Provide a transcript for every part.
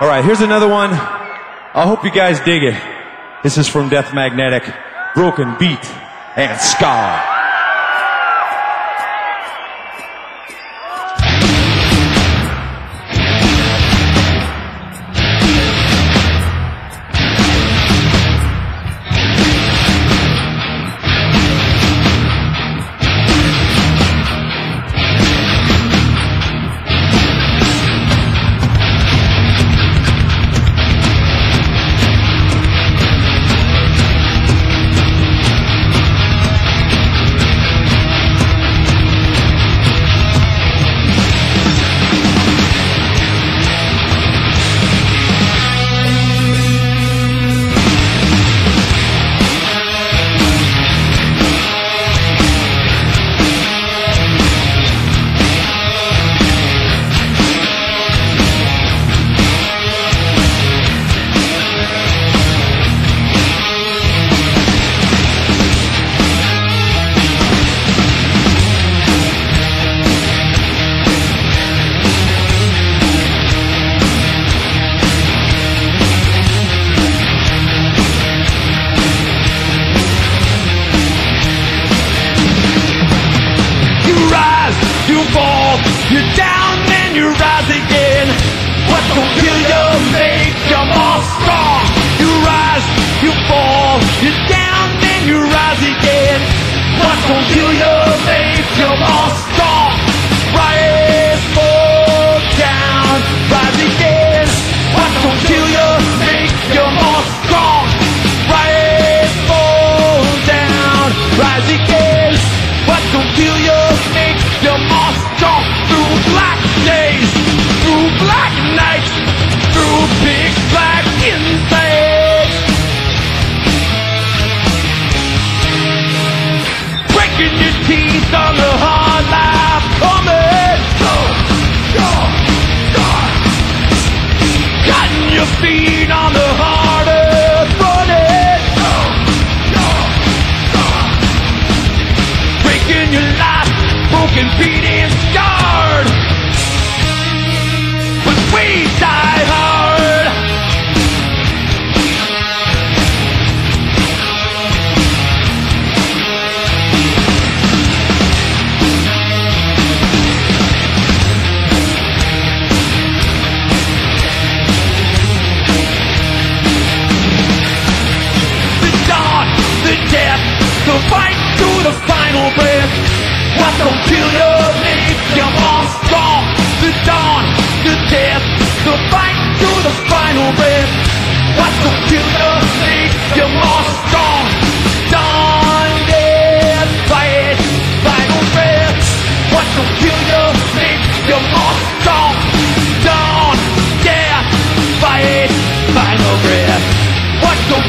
All right, here's another one. I hope you guys dig it. This is from Death Magnetic, Broken Beat and Scarred. You're down, then you rise again. What's gonna kill you, make you more strong? You rise, you fall, you're down, then you rise again. What's gonna kill you, make you more strong?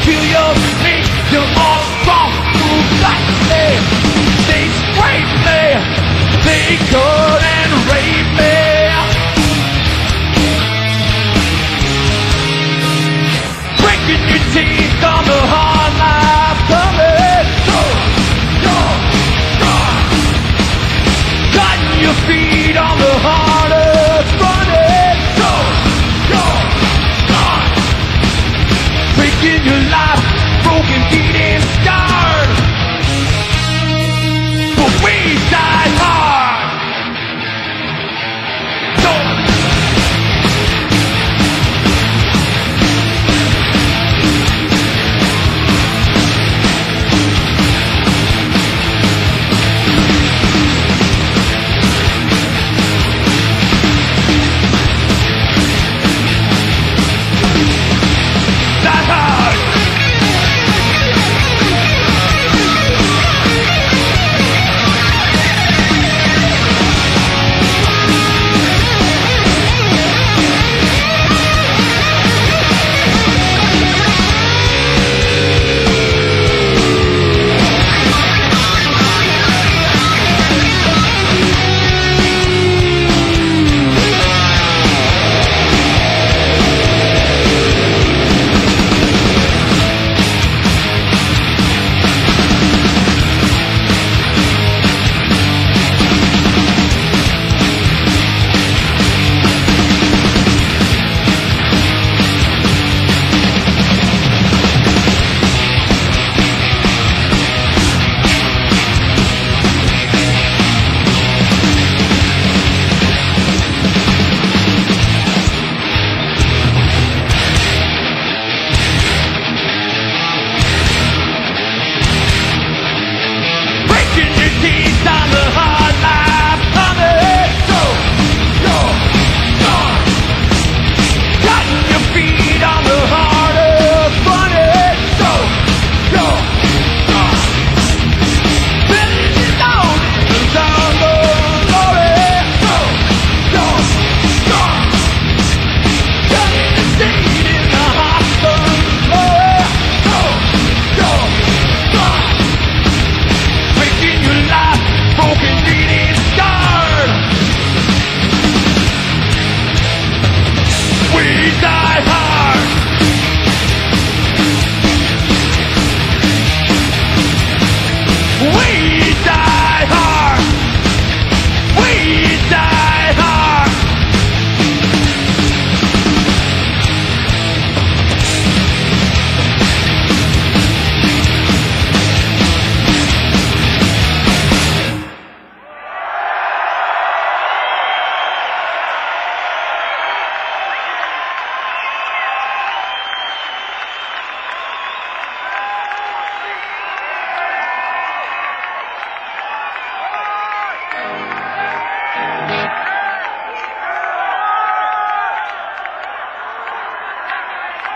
What don't kill you, make you more strong. Through black day, they scrape me, they cut and rape me. Breaking your teeth on the hard life coming. Go, go, go. Cutting your feet on the hard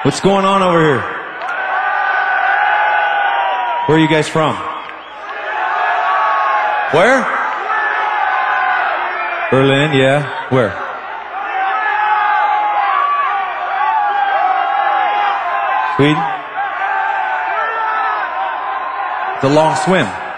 What's going on over here? Where are you guys from? Where? Berlin, yeah. Where? Sweden? The long swim.